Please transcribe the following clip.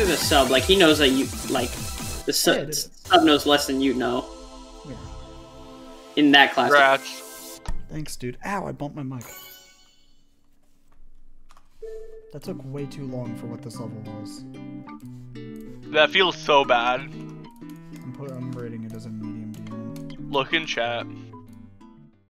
through the sub. Like he knows that you like the sub, Yeah, sub knows less than you know Yeah. in that class. Congrats. Thanks, dude. Ow, I bumped my mic. That took way too long for what this level was. That feels so bad. I'm, put, I'm rating it as a medium demon. Look in chat.